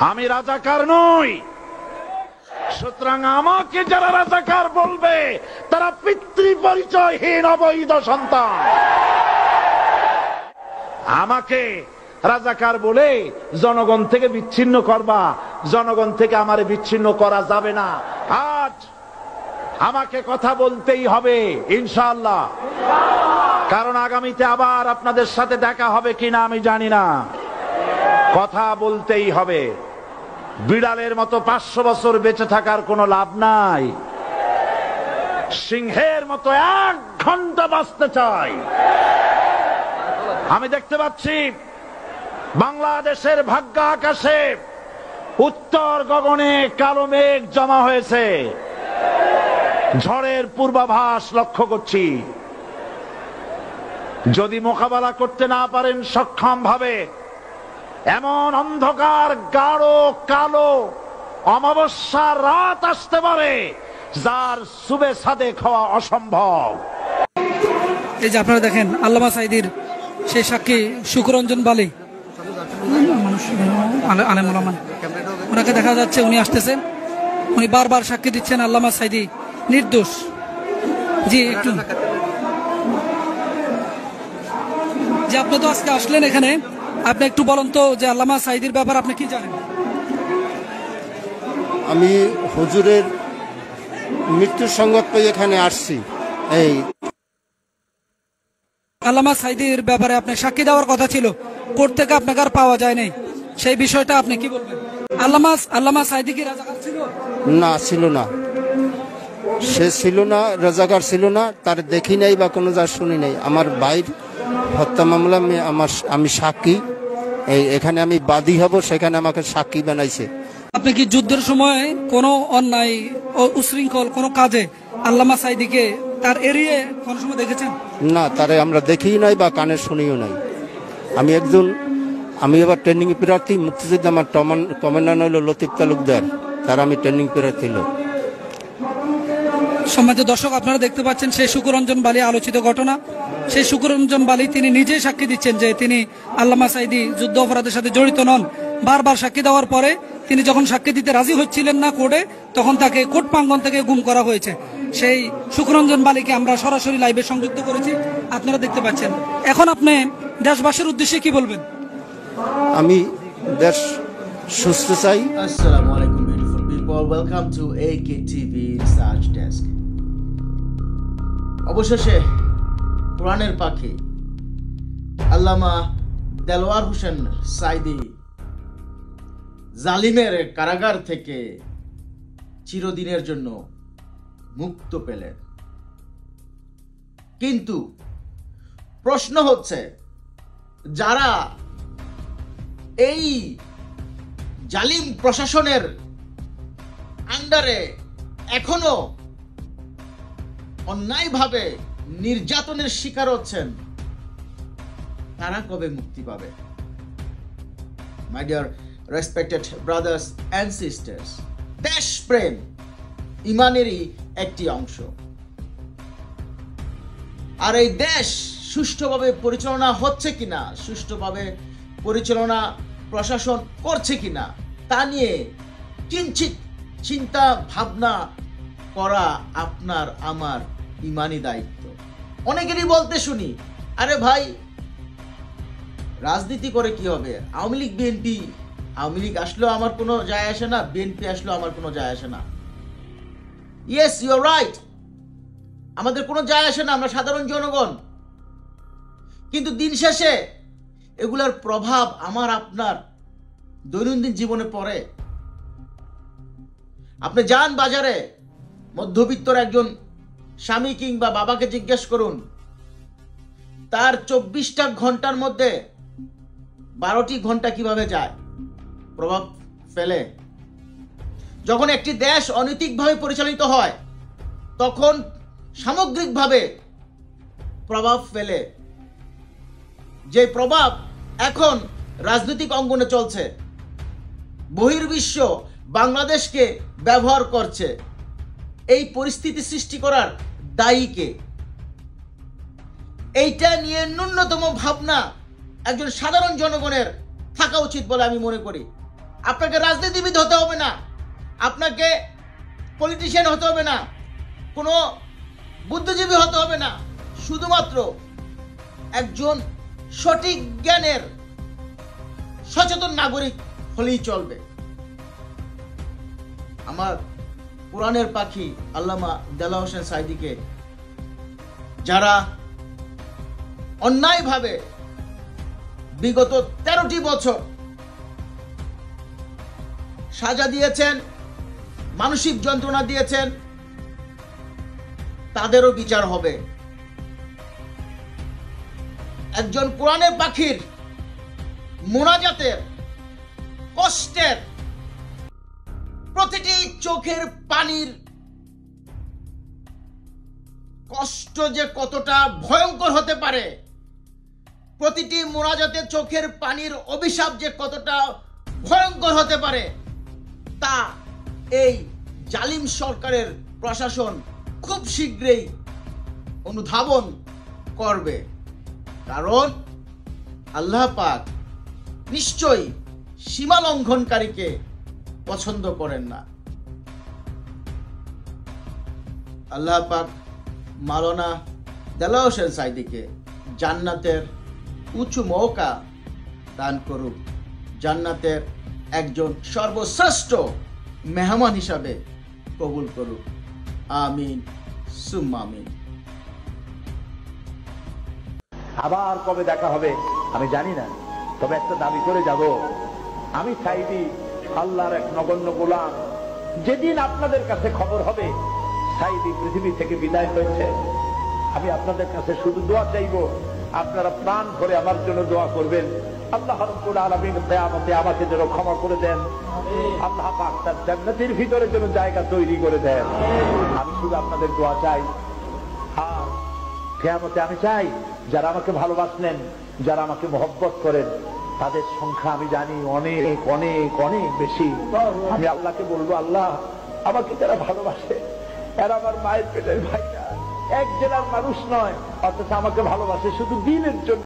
আমি রাজাকার নই। সুতরাং আমাকে যারা রাজাকার বলবে, তারা পিতৃ পরিচয়হীন অবৈধ সন্তান। আমাকে রাজাকার বলে জনগণ থেকে বিচ্ছিন্ন করবা, জনগণ থেকে আমারে বিচ্ছিন্ন করা যাবে না। আজ আমাকে কথা বলতেই হবে, ইনশাআল্লাহ। কারণ আগামীতে আবার আপনাদের সাথে দেখা হবে কিনা আমি জানি না। কথা বলতেই হবে। বিড়ালের মতো পাঁচশো বছর বেঁচে থাকার কোনো লাভ নাই। সিংহের মতো এক ঘণ্টা বাঁচতে চাই। আমি দেখতে পাচ্ছি বাংলাদেশের ভাগ্য আকাশে উত্তর গগনে কালো মেঘ জমা হয়েছে। ঝড়ের পূর্বাভাস লক্ষ্য করছি। যদি মোকাবেলা করতে না পারেন সক্ষম ভাবে এমন অন্ধকার, গাঢ়, কালো অমাবস্যার রাত আসতে পারে, যার সুবে সাদে খাওয়া অসম্ভব। এই যে আপনারা দেখেন, আল্লামা সাইদির সেই সাক্ষী সুকরঞ্জন বালি। ওনাকে দেখা যাচ্ছে, উনি আসতেছেন উনি বারবার সাক্ষী দিচ্ছেন আল্লামা সাইদি নির্দোষ। জি, একটু। যে আপনি তো আজকে আসলেন এখানে আপনি একটু বলেন তো যে আল্লামা সাইদির ব্যাপার আপনি কি জানেন? আমি হুজুরের মৃত্যুর সংবাদ পেয়ে এখানে আসছি। এই আল্লামা সাইদির ব্যাপারে আপনি সাক্ষী দেওয়ার কথা ছিল। কোর্ট থেকে আপনাকে আর পাওয়া যায় নাই। সেই বিষয়টা আপনি কি বলবেন? আল্লামা আল্লামা সাইদি কি রাজাকার ছিল? না ছিল না। সে ছিল না রাজাকার ছিল না তার দেখি নাই বা কোনো যা শুনি নাই। আমার ভাইর হত্যা মামলা আমি আমার আমি সাক্ষী। এই এখানে আমি বাদী হব সেখানে আমাকে সাক্ষী বানাইছে। আপনি কি যুদ্ধের সময় কোনো অন্যায় ও উশৃঙ্খল কোনো কাজে আল্লামা সাইদিকে তার এড়িয়ে কোন সময় দেখেছেন? না তারে আমরা দেখিও নাই বা কানে শুনিও নাই। আমি একজন আমি এবার ট্রেনিং প্রার্থী মুক্তিযুদ্ধ আমার কমান্ডার হলো লতিফ তালুকদার। তার আমি ট্রেনিং প্রার্থী লোক। সম্মানিত দর্শক আপনারা দেখতে পাচ্ছেন সেই শুকুরঞ্জন বালি আলোচিত ঘটনা। সেই শুকুরঞ্জন বালি তিনি নিজেই সাক্ষী দিচ্ছেন যে তিনি আল্লামা সাইদি যুদ্ধ অপরাধের সাথে জড়িত নন। বারবার সাক্ষী দেওয়ার পরে তিনি যখন সাক্ষী দিতে রাজি হচ্ছিলেন না কোর্টে তখন তাকে কোর্ট প্রাঙ্গন থেকে গুম করা হয়েছে। সেই শুকুরঞ্জন বালিকে আমরা সরাসরি লাইভে সংযুক্ত করেছি। আপনারা দেখতে পাচ্ছেন। এখন আপনি দেশবাসীর উদ্দেশ্যে কি বলবেন? আমি দেশ সুস্থ চাই। Assalamu alaikum, beautiful people. Welcome to AKTV Research Desk. অবশেষে কোরআনের পাখি আল্লামা দেলোয়ার হোসেন সাইদি জালিমের কারাগার থেকে চিরদিনের জন্য মুক্ত পেলেন। কিন্তু প্রশ্ন হচ্ছে, যারা এই জালিম প্রশাসনের আন্ডারে এখনও অন্যায়ভাবে নির্যাতনের শিকার হচ্ছেন। তারা কবে মুক্তি পাবে? My dear respected brothers and sisters দেশপ্রেম ইমানেরই একটি অংশ। আর এই দেশ সুষ্ঠুভাবে পরিচালনা হচ্ছে কিনা, সুষ্ঠুভাবে পরিচালনা প্রশাসন করছে কিনা, তা নিয়ে কিঞ্চিত চিন্তা ভাবনা করা আপনার, আমার ইমানি দায়িত্ব। অনেকেরই বলতে শুনি, আরে ভাই, রাজনীতি করে কি হবে? আওয়ামী লীগ, বিএনপি, আওয়ামী লীগ আসলেও আমার কোনো যায় আসে না, বিএনপি আসলেও আমার কোনো যায় আসে না। ইয়েস ইউর রাইট আমাদের কোনো যায় আসে না, আমরা সাধারণ জনগণ। কিন্তু দিন শেষে এগুলার প্রভাব আমার, আপনার দৈনন্দিন জীবনে পড়ে। আপনি যান বাজারে, মধ্যবিত্তর একজন স্বামী কিংবা বাবাকে জিজ্ঞেস করুন। তার চব্বিশটা ঘণ্টার মধ্যে বারোটি ঘণ্টা কীভাবে যায়? প্রভাব ফেলে। যখন একটি দেশ অনৈতিকভাবে পরিচালিত হয়, তখন সামগ্রিকভাবে প্রভাব ফেলে। যে প্রভাব এখন রাজনৈতিক অঙ্গনে চলছে, বহির্বিশ্ব বাংলাদেশকে ব্যবহার করছে, এই পরিস্থিতি সৃষ্টি করার দায়ীকে। এইটা নিয়ে ন্যূনতম ভাবনা একজন সাধারণ জনগণের থাকা উচিত বলে আমি মনে করি। আপনাকে রাজনীতিবিদ হতে হবে না। আপনাকে পলিটিশিয়ান হতে হবে না। কোনো বুদ্ধিজীবী হতে হবে না। শুধুমাত্র একজন সঠিক জ্ঞানের সচেতন নাগরিক হলেই চলবে। আমার কোরআনের পাখি আল্লামা দেলা হোসেন সাইদিকে, যারা অন্যায়ভাবে বিগত তেরোটি বছর সাজা দিয়েছেন, মানসিক যন্ত্রণা দিয়েছেন, তাদেরও বিচার হবে। একজন কোরআনের পাখির মোনাজাতের কষ্টের প্রতিটি চোখের পানির কষ্ট যে কতটা ভয়ঙ্কর হতে পারে, প্রতিটি মোনাজাতে চোখের পানির অভিশাপ যে কতটা ভয়ঙ্কর হতে পারে, তা এই জালিম সরকারের প্রশাসন খুব শীঘ্রই অনুধাবন করবে। কারণ আল্লাহ পাক নিশ্চয়ই সীমা লঙ্ঘনকারীকে পছন্দ করেন না। আল্লাহ পাক মালনা দেলা হোসেন সাইদিকে জান্নাতের উঁচু মৌকা দান করুক। জান্নাতের একজন সর্বশ্রেষ্ঠ মেহমান হিসাবে কবুল করুক। আমিন, সুম্মা আমিন। আবার কবে দেখা হবে, আমি জানি না। তবে একটা দাবি করে যাব। আমি সাইদি, আল্লাহর এক নগণ্য গোলাম। যেদিন আপনাদের কাছে খবর হবে সাইদি পৃথিবী থেকে বিদায় হয়েছে। আমি আপনাদের কাছে শুধু দোয়া চাইব, আপনারা প্রাণ ভরে আমার জন্য দোয়া করবেন। আল্লাহ রব্বুল আলামিন কিয়ামতে আমাকে যেন ক্ষমা করে দেন। আল্লাহ পাক তার জান্নাতের ভিতরে যেন জায়গা তৈরি করে দেন। আমি শুধু আপনাদের দোয়া চাই। আর কেয়ামতে আমি চাই, যারা আমাকে ভালোবাসলেন, যারা আমাকে মহব্বত করেন, তাদের সংখ্যা আমি জানি অনেক অনেক অনেক বেশি। আমি আল্লাহকে বলব, আল্লাহ, আমাকে যারা ভালোবাসে এরা আমার মায়ের পেটের ভাইরা এক জেলার মানুষ নয়, অথচ আমাকে ভালোবাসে শুধু দিনের জন্য।